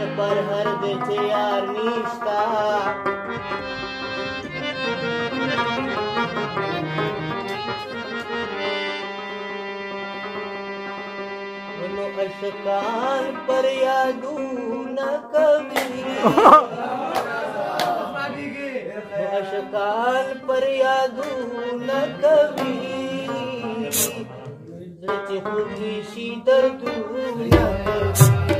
घर पर हर देते यार निष्ठा अशकान पर यादू न कवि अशकान पर यादू न कभी। होगी शीतल दूर न कभी।